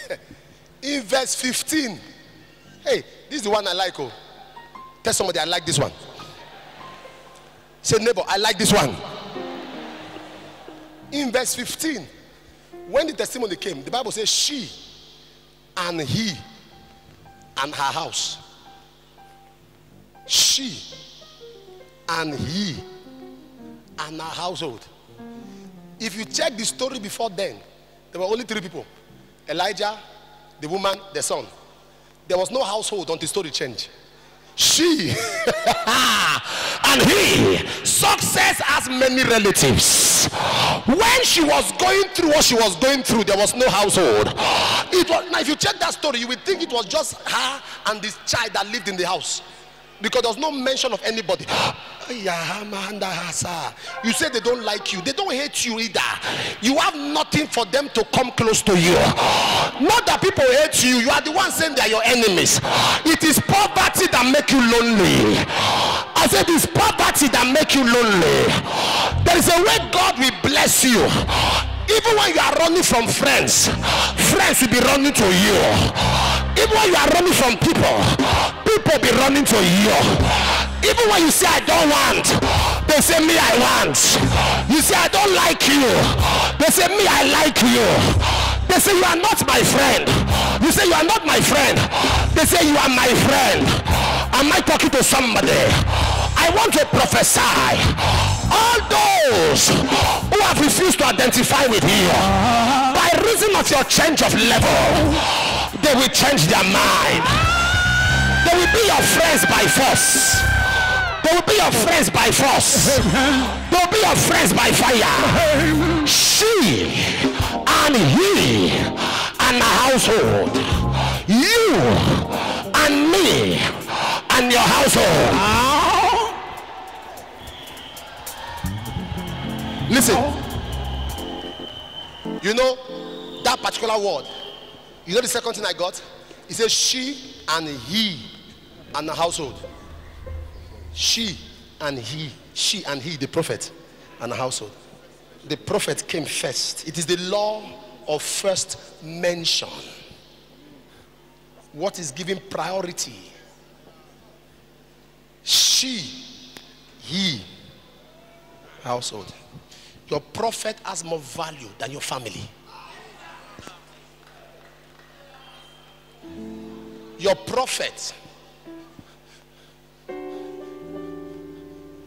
In verse 15. Hey, this is the one I like. Oh, tell somebody I like this one. Say, neighbor, I like this one. In verse 15, when the testimony came, the Bible says, She and he and her house. She and he and her household. If you check the story before then, there were only three people Elijah, the woman, the son. There was no household until story changed. She and he, success has many relatives. When she was going through what she was going through, there was no household. It was now, if you check that story, you would think it was just her and this child that lived in the house because there's no mention of anybody. You say they don't like you, they don't hate you either. You have nothing for them to come close to you. Not that people hate you, you are the one saying they are your enemies. It is poverty that make you lonely. I said it's poverty that make you lonely. There is a way God will bless you. Even when you are running from friends, friends will be running to you. Even when you are running from people, people be running to you. Even when you say I don't want, they say me I want. You say I don't like you, they say me I like you. They say you are not my friend. You say you are not my friend. They say you are my friend. Am I talking to somebody? I want to prophesy. All those who have refused to identify with you by reason of your change of level, they will change their mind. They will be your friends by force. They will be your friends by force. They will be your friends by fire. She and he and the household. You and me and your household. Listen. You know that particular word. You know the second thing I got? It says she and he and the household. She and he. She and he, the prophet and the household. The prophet came first. It is the law of first mention. What is given priority? She, he, household. Your prophet has more value than your family. Your prophet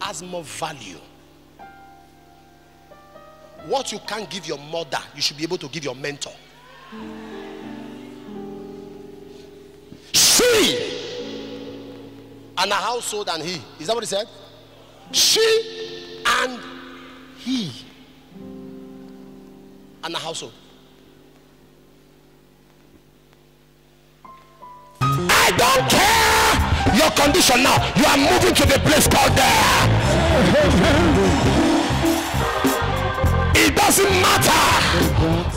has more value. What you can't give your mother, you should be able to give your mentor. She and a household and he. Is that what he said? She and he and a household. I don't care condition now. You are moving to the place called there. It doesn't matter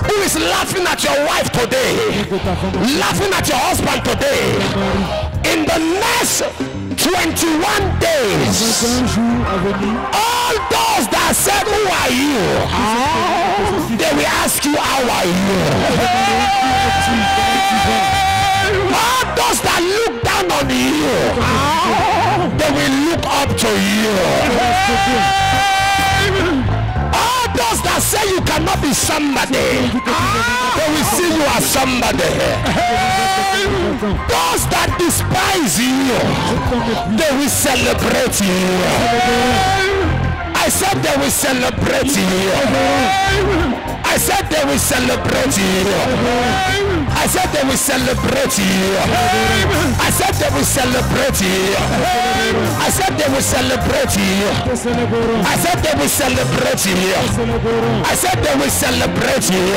who is laughing at your wife today, laughing at your husband today. In the next 21 days, all those that said, Who are you? They will ask you, How are you? All those that look down on you, they will look up to you. All those that say you cannot be somebody, they will see you as somebody. Those that despise you, they will celebrate you. I said they will celebrate you. I said they will celebrate you. I said they will celebrate you. I said they will celebrate you. I said they will celebrate you. I said they will celebrate you. I said they will celebrate you.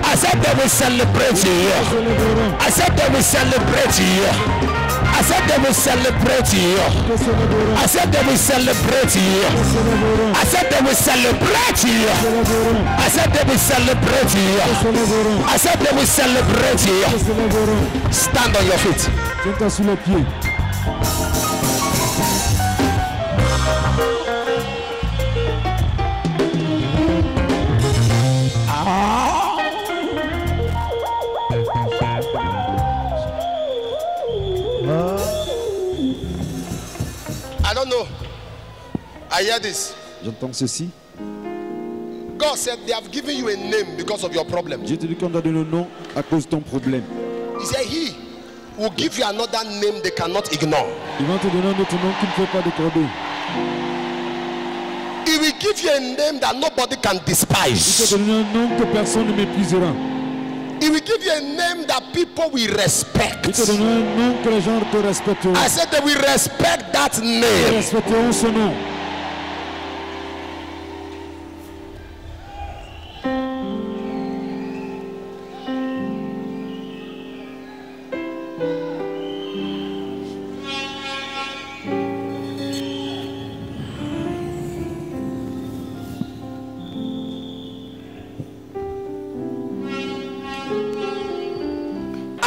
I said they will celebrate you. I said they will celebrate you. I said they will celebrate you. I said they will celebrate you. I said they will celebrate you. I said they will celebrate you. I said they will celebrate you. Stand on your feet. I hear this. J'entends ceci. God said they have given you a name because of your problem. Dieu te dit qu'on t'a donné le nom à cause de ton problème. He said he will give you another name they cannot ignore. Il va te donner un autre nom qu'il ne faut pas décorder. He will give you a name that nobody can Il te despise. donner un nom que personne ne méprisera. He will give you a name that people will Il respect. te donner un nom que les gens te respecteront. I said they will respect that Ils name. respecteront ce nom.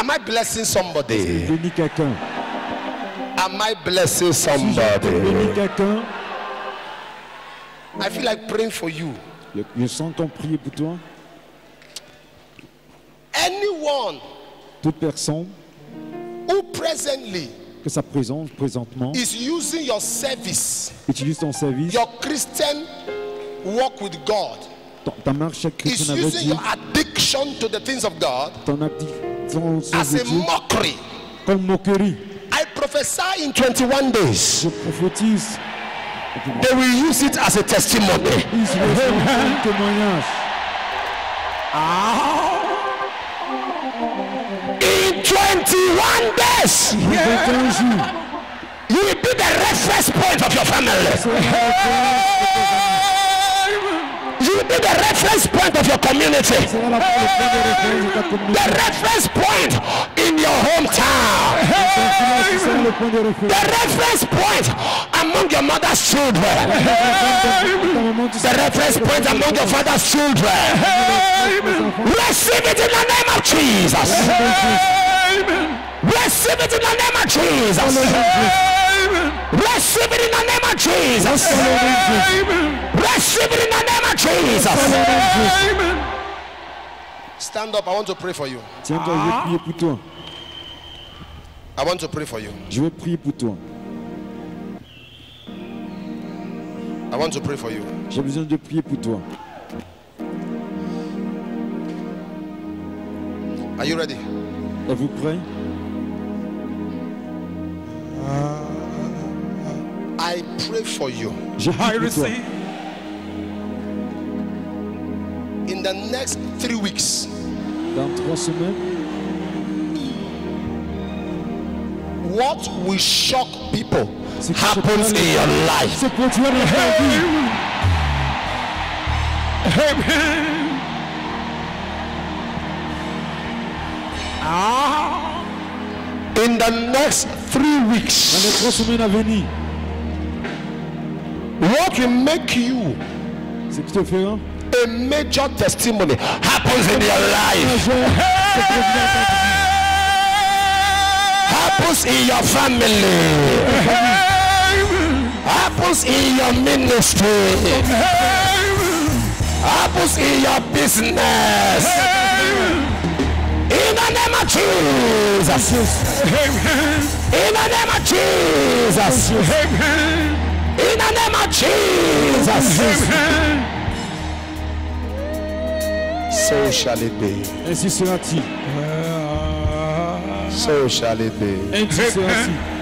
Am I blessing somebody? Am I blessing somebody? I feel like praying for you. je- sens qu'on prie pour toi. Anyone Toute personne who presently que sa présence présentement is using your service, utilise ton service, your Christian walk with God, ton- ta marche is chrétienne avec using Dieu, your addiction to the things of God ton addiction as a mockery. comme moquerie. I prophesy in 21 days, Je prophétise, they will use it as a testimony. ils recevront un témoignage. Ah! In 21 days, 21 jours, you will be the reference point of your family. You the reference point of your community. The reference point in your hometown. The référence. point among your mother's children. The reference point among your father's children. Receive it in the name of Jesus. Receive it in the name of Jesus. Receive it in the name of Jesus. Receive it in the name of Jesus. Stand up. I want to pray for you. Tiens-toi, je vais prier pour toi. I want to pray for you. Je vais prier pour toi. I want to pray for you. J'ai besoin de prier pour toi. Are you ready? Êtes-vous pray for you. Je prie pour toi. In the next three weeks, Dans trois semaines, what will shock people happens in your life. se produira dans. Ah. In the next three Dans les weeks, what will make you ce qui te fera a major testimony happens in your life, majeur se produira dans ta vie. happens in your family, happens in your ministry, happens in your business. In the name of Jesus. In the name of Jesus. In the name of Jesus. So shall it be. Ainsi sera-t-il. So shall it be. Ainsi sera-t-il.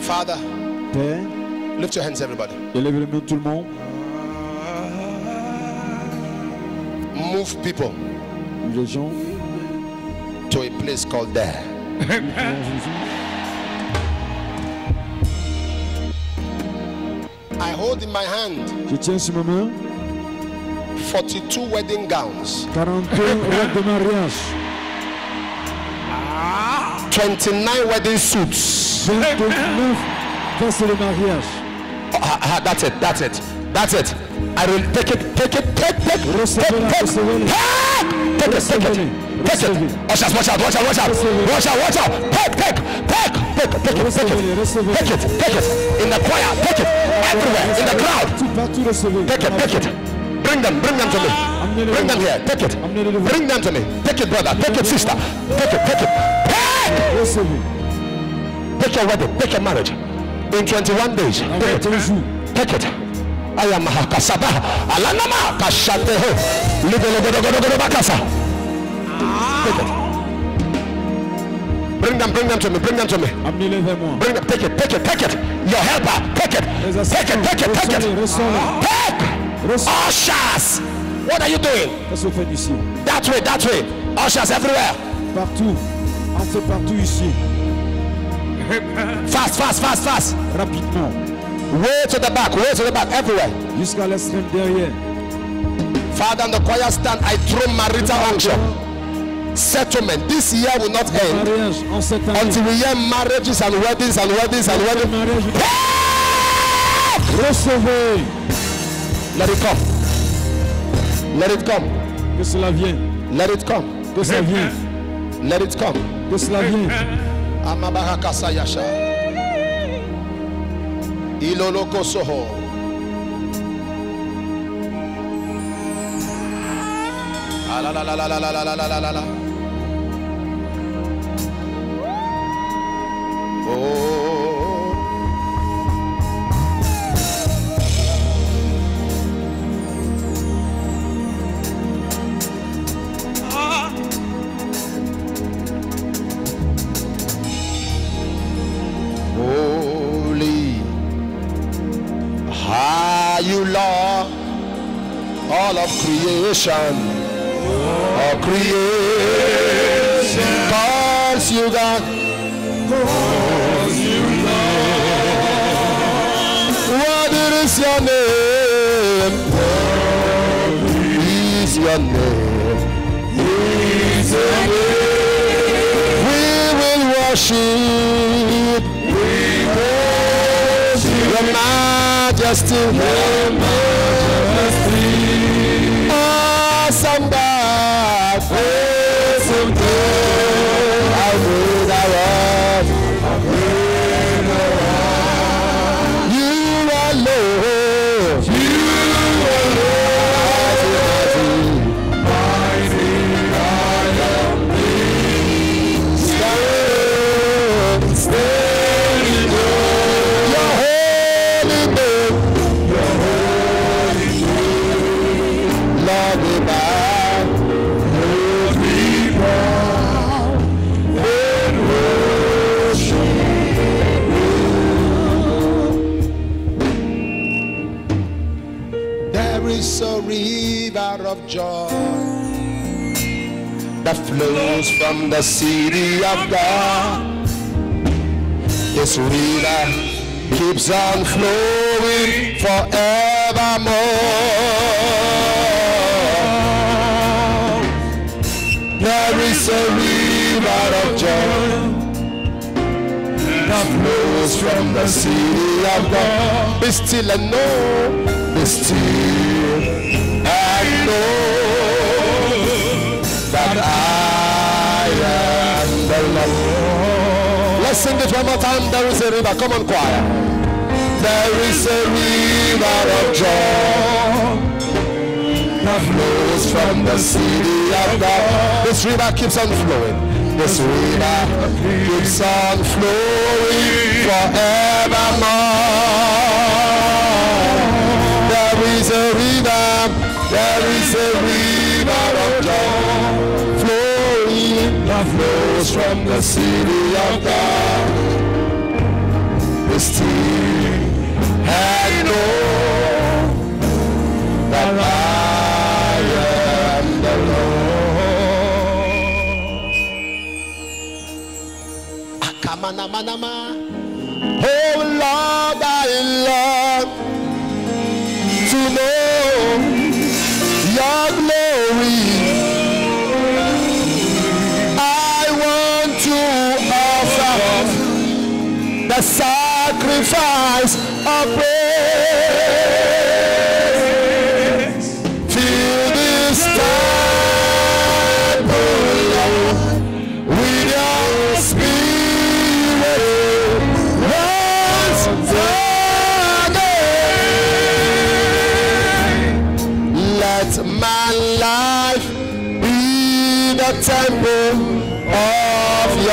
Father, Père, lift your hands, everybody. élève les mains tout le monde. Move people Les gens, to a place called there. I hold in my hand Je tiens sur ma main 42 wedding gowns, 42 robes de mariage, 29 wedding suits. 29 vestes de mariage. Ah, that's it, that's it. That's it. I will take it, take it, take, take, take, take, take, take it, take it, take it. Recevez. Ushers, watch out, watch out, watch out, watch out, watch out. Take, take, take, take, take it, take it, take it, take it. In the choir, take it. Everywhere, in the crowd. Tout partout recevez. Take it, take it. Bring them, bring them to me. Bring them here. Take it. Bring them to me. Take it, brother. Take it, sister. Take it, take it. Take! Take your wedding. Take your marriage. In 21 days. En Take it. 21 jours. Take it. I am Kasaba. Alanama Kashateho. Take it. Bring them, bring them to me, bring them to me. Bring them, take it, take it, take it. Your helper, take it. Take it, take it, take it. Take! Ushers! What are you doing? Qu'est-ce que vous faites ici? That way, that way. Ushers everywhere. Partout. Entrez partout ici. Fast, fast, fast, fast. Rapidement. Way to the back, way to the back, everywhere. Jusqu'à l'extrême derrière. Father, in the choir stand, I throw marital unction. Settlement. This year will not end until we hear marriages and weddings and weddings and weddings. Recevez. Let it come. Let it come. Que cela vienne. Let it come. Que cela vienne. Let it come. Que cela vienne. Amabarakasa yasha. Iloloko soho. Ah, la, la, la, la, la, la, la, la, la, la, la. Creation. All creation. Calls you God what is your name? What is your name? Is your name? We will worship. Your majesty, your majesty, So good. Flows from the city of God. This river keeps on flowing forevermore. There is a river of joy that flows from the city of God. Be still and know, be still and know that I. Let's sing it one more time. There is a river. Come on, choir. There is a river of joy that flows from the city of God. This river keeps on flowing. This river keeps on flowing forevermore. There is a river, there is a river flows from the city of God. The still had known that I am the Lord. Akamanamanama.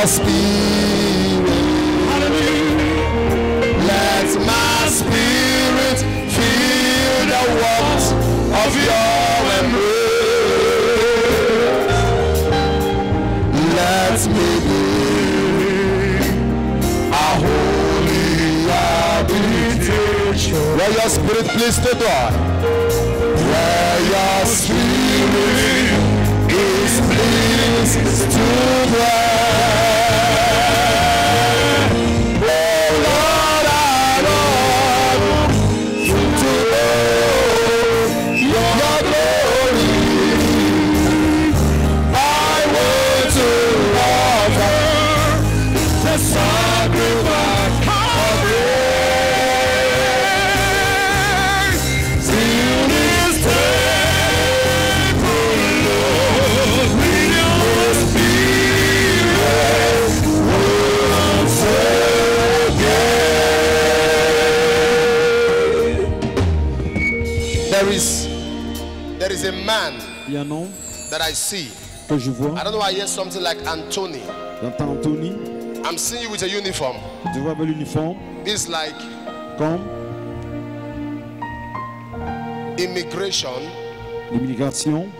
Spirit. Let my spirit feel the warmth of your embrace. Let me be a holy habitation. Where your spirit please to God. There is, there is a man Il y a un nom that I see. que je vois. I don't know why I hear something like Anthony. J'entends Anthony. I'm seeing you with a uniform. Tu vois avec l'uniforme This is like comme immigration. l'immigration.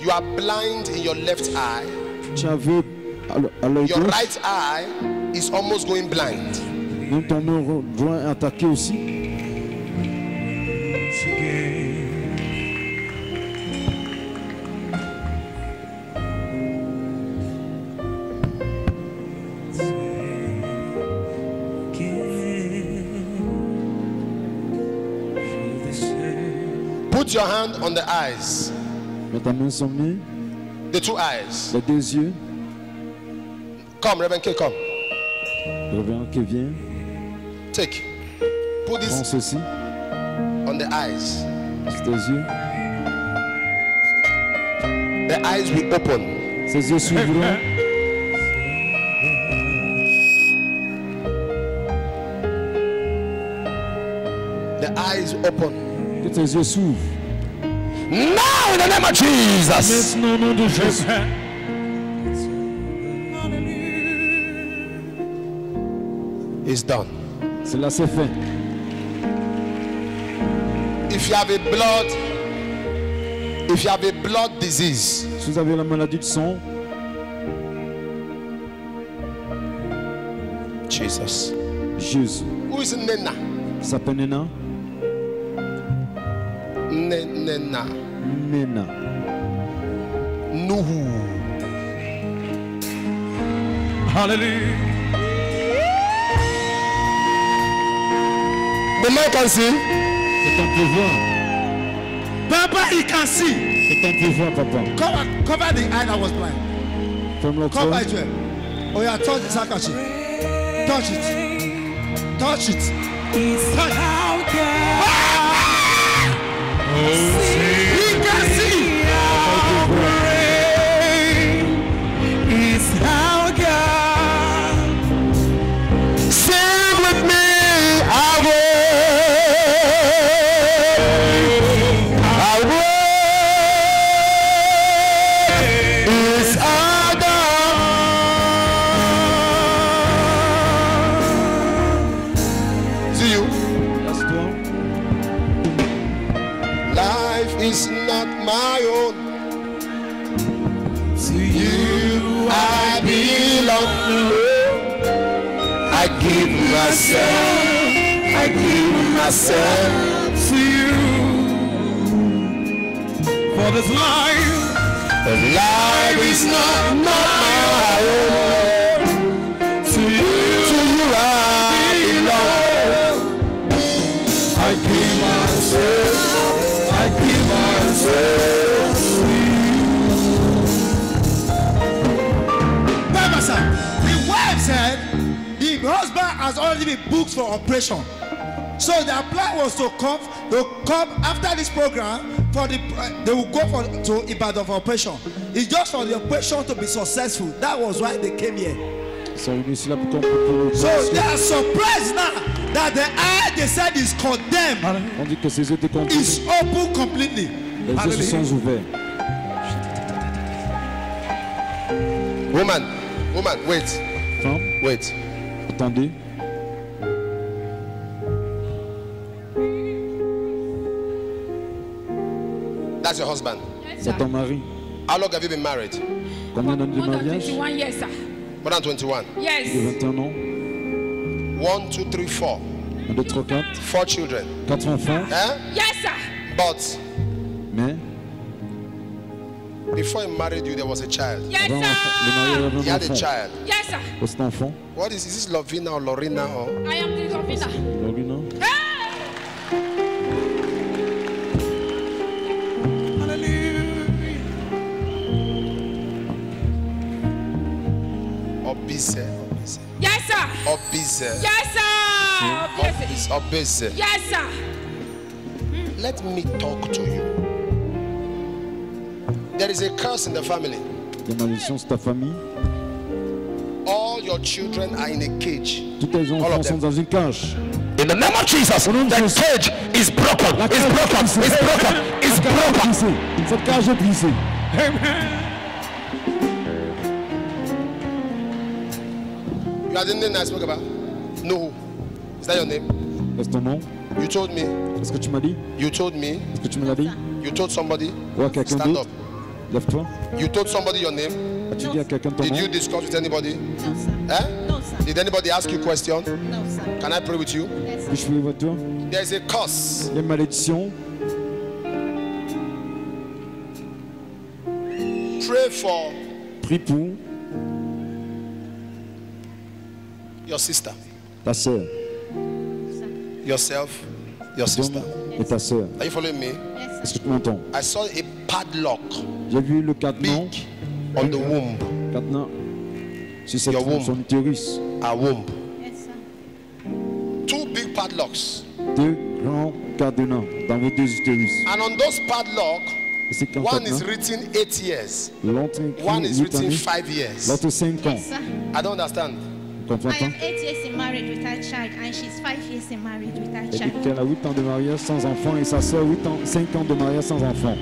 You are blind in your left eye. Tu as vu à l'œil Your gauche. right eye is almost going blind. Donc ton œil droit est attaqué aussi. Put your hand on the eyes, Mets ta main sur nez, the two eyes. les deux yeux. Come, Reverend K, come. Reviens qui vient. Take. Put Prends this ceci on the eyes. yeux. The eyes will open. Ses yeux s'ouvriront. The eyes open. Que tes yeux s'ouvrent. Now, in the name of Jesus. Maintenant, au nom de Jésus. It's done. Cela c'est fait. If you have a blood, if you have a blood disease, Si vous avez la maladie de sang, Jesus. Jésus. Who is Nena? S'appelle Nena? Ne- Nena. Nena. Nuhu. The man can see. C'est ton pouvoir. Papa, he can see. C'est ton pouvoir, papa. Cover, cover the eye that was blind. Ferme-le Cover it well. Oh yeah, touch this handkerchief. Touch it. Touch it. Touch He can To you I belong. I give myself, I give myself to you. For this life. But life is not, not my own. To you, to you I belong. I give myself. I give myself, has already been booked for operation. So their plan was to come, to come after this program for the, uh, they will go for to Ibadan for operation. It's just for the operation to be successful. That was why they came here. Ils sont venus ici là pour comprendre. So they are surprised now that the eye they said is condemned On dit que ses yeux étaient condamnés. is open completely. Les yeux se sont ouverts. Woman, woman, wait, Femme, wait. attendez. That's your husband? Yes, C'est ton mari? How long have you been married? Combien d'années de More than mariage? 21 years, sir. More than 21. De Yes. 21 ans. One, two, three, four. 1, 2, 3, 4. Four children. 4 enfants. Eh? Yes, sir. But Mais before he married you, there was a child. Yes, sir. avait He un had a enfant. child. Yes, sir. Enfant? What is, is this Lovina or Lorena or? I am the Lovina. Lorina. Obise. Yes, sir. Obise. Yes, Obise. yes, sir. Let me talk to you. There is a curse in the family. La malédiction, c'est ta famille. All your children are in a cage. Tous tes enfants sont dans une cage. In the name of Jesus, nom the cage is broken. La It's cage broken. est brisée. It's broken. It's La cage est broken. brisée. Cette cage est brisée. You are the name I spoke about? Is that your name? Est-ce ton nom You told me. Est-ce que tu m'as dit? You told me. Est-ce que tu me l'as dit? You told somebody. Ou à quelqu'un Stand up. Lève-toi. You told somebody your name. As-tu dit à quelqu'un ton Did nom? you discuss with anybody? No, sir. Eh? No, sir. Did anybody ask you question? No, sir. Can I pray with you? Yes, Puis-je sir. avec toi There is a curse. Il y a une malédiction. Pray for Prie pour your sister, ta sœur. yourself, your sister. Et ta sœur. Are you following me? Yes, Est-ce sir. que tu m'entends? I saw a padlock J'ai vu le cadenas. big on the womb. Cadenas sur cette Your womb. son utérus. A womb. Yes, sir. Two big padlocks. Deux grands cadenas dans vos deux utérus. And on those padlock, Et c'est quand one is cadenas, written eight years, one is 8 written années, five years. l'autre 5 ans. I don't understand. Tu comprends I pas am eight years in marriage with her child, and she's five years in marriage with her Elle a 8 ans de mariage sans enfant et sa sœur 8 ans, 5 ans de mariage sans enfant.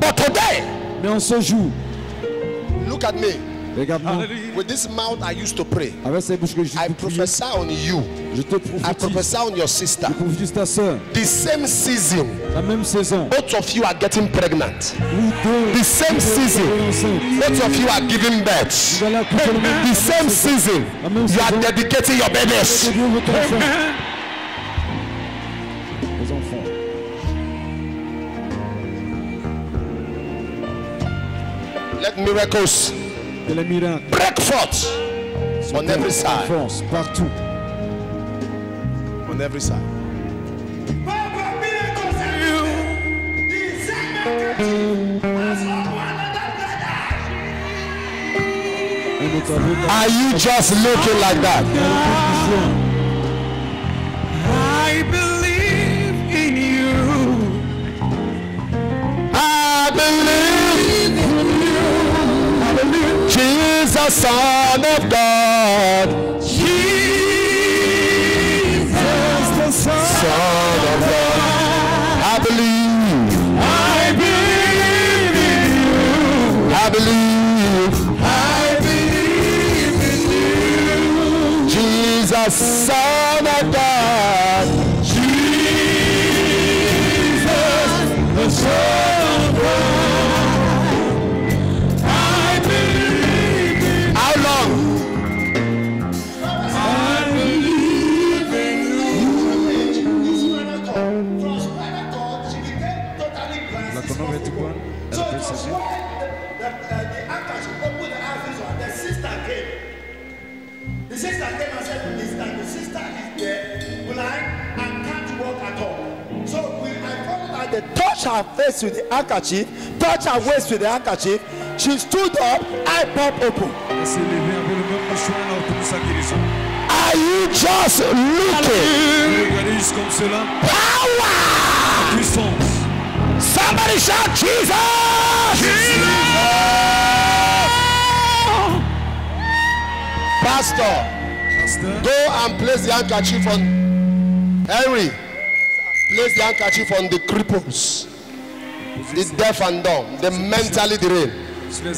But today, Mais en ce jour, look at me. regarde-moi, With this mouth, I used to pray. avec ces bouches que je I prophesy on you. je te I prophétise, prophesy on your sister. je prophétise ta sœur, The same season, la même saison, both of you are getting pregnant. The same season, both of you are giving birth. The same season, you are dedicating your babies. Les enfants. Let miracles Que les miracles break forth on every side. partout. On every side. Are you just looking like that? I believe in you. I believe I believe Jesus, Son of God. Jesus, face with the handkerchief, touched her waist with the handkerchief, she stood up, eye pop open. Are you just looking? Power! Somebody shout Jesus! Pastor, Pasteur, go and place the handkerchief on Henry. Place the handkerchief on the cripples. The deaf and dumb, the mentally deranged.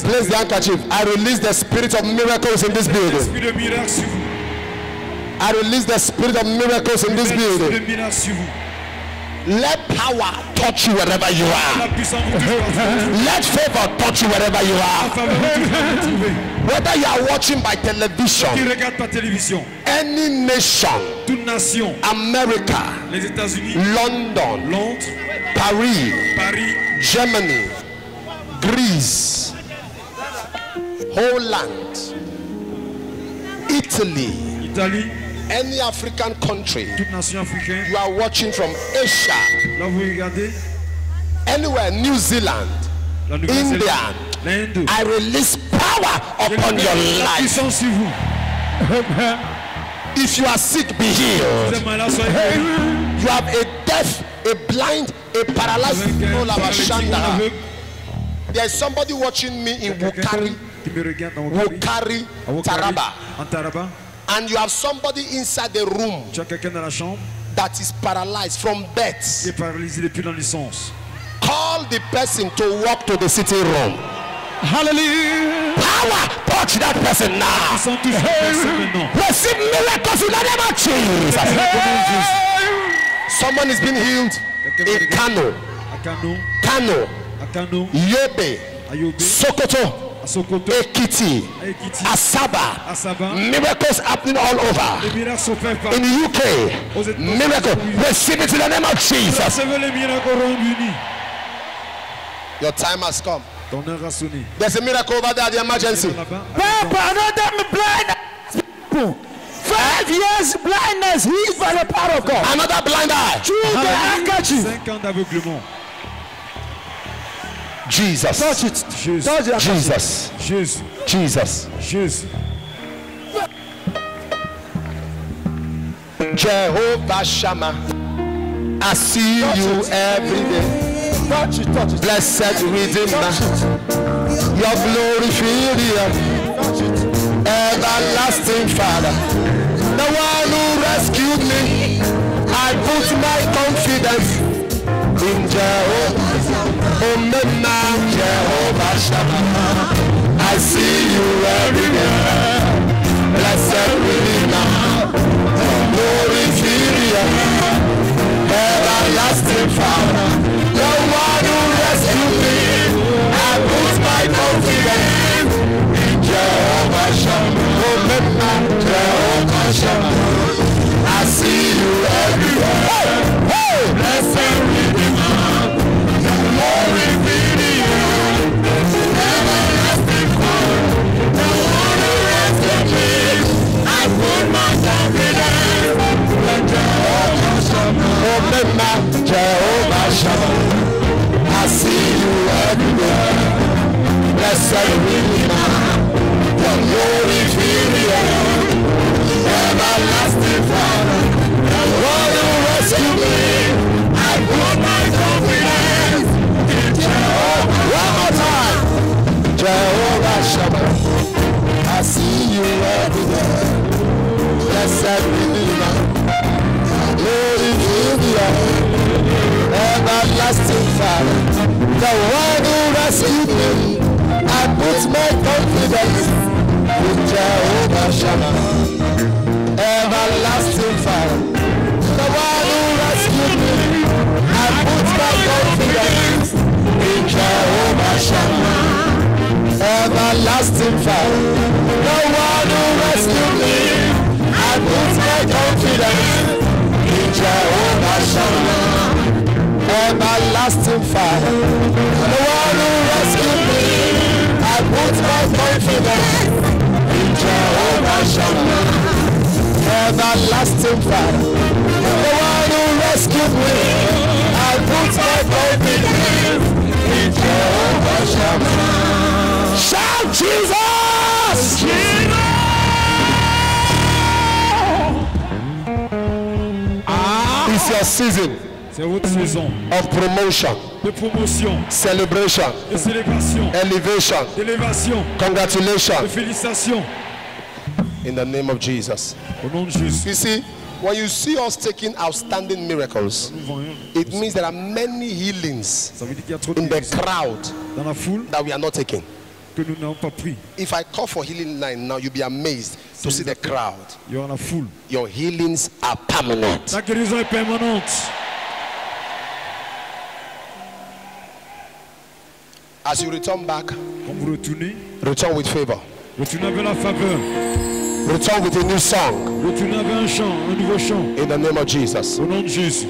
Place the handkerchief. I release the spirit of miracles in this building. Esprit de miracle sur vous. I release the spirit of miracles in this building. Let power touch you wherever you are. Let favor touch you wherever you are. Whether you are watching by television, any nation, nation, America, les États-Unis, London, Londres, Paris, Paris, Germany, Greece, Holland, Italy, Italie, any African country toute nation africaine. you are watching from Asia, Là, vous regardez anywhere, New Zealand, India. I release power upon your life. If you are sick, be healed. êtes malade, soyez guéris. You have a deaf, a blind, a paralyzed. Avec un la paralytique ou un Vashanda. aveugle, There is somebody watching me in Wukari, qui me regarde dans Wokari, Wukari, à Wukari, Taraba, en Taraba. And you have somebody inside the room Tu as quelqu'un dans la chambre that is paralyzed from birth. est paralysé depuis la naissance. Call the person to walk to the sitting room. Hallelujah. Power, touch that person now. Receive miracles in the name of Jesus. Someone is being healed in Kano, Kano, Kano, Yobe, Sokoto, Sokoto, Ekiti, à Ekiti, Asaba. Miracles happening all over. Les miracles sont faits par In the UK, miracle. Receive it in the name of Jesus. Recevez les miracles au Royaume-Uni. Your time has come. Ton heure a sonné. There's a miracle over there, the emergency. Papa, another blind. Five years blindness healed by the power of God. Another blind eye. Through the handkerchief. 5 ans d'aveuglement. Jesus. Touch it. Jésus, Touch it. Jesus. Jésus, Jesus. Jésus. Jehovah Shammah. I see you every day. Touch it. Touch it. Blessed Redeemer. Your glory fill the earth. Everlasting Father. The one who rescued me. I put my confidence in Jehovah. Jehovah Shammah. I see you every Jehovah Shammah. I see you everywhere. Blessed Redeemer. Your glory fill the earth. Everlasting Father. The one who rescued me. I put my confidence in Jehovah. One more time. Jehovah Shammah. I see you everywhere. Blessed Redeemer. Glory fill the earth. Everlasting Father. The one who rescued me. I put my confidence in Jehovah Shammah. Everlasting Father. The one who rescued me. I put my confidence in Jehovah Shammah. Everlasting Father. The one who rescued me. I put my confidence in Jehovah Shammah. Everlasting Father. The one who rescued me. I put my confidence in Jehovah Shammah. Everlasting Father. The one who rescued me. I put my confidence in Jehovah Shammah. Shout Jesus! It's your season C'est votre saison of promotion, de promotion, celebration, de célébration, elevation. d'élévation, de félicitations. in the name of Jesus. Au nom de Jésus. You see, When you see us taking outstanding miracles, it means there are many healings Ça veut dire qu'il y a trop de in the crowd dans la foule that we are not taking. que nous n'avons pas pris. If I call for healing line now, you'll be amazed to see the crowd. Il y aura la foule. Your healings are permanent. Guérison est permanente. As you return back, Quand vous retournez, return with favor. retournez avec la faveur. Return with a new song Retournez avec un chant, un nouveau chant. in the name of Jesus. Au nom de Jésus.